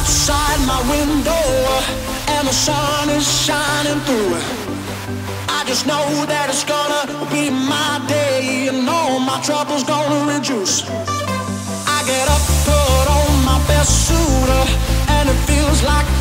outside my window and the sun is shining through. I just know that it's gonna be my day and all my troubles gonna reduce. I get up, put on my best suit, and it feels like